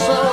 so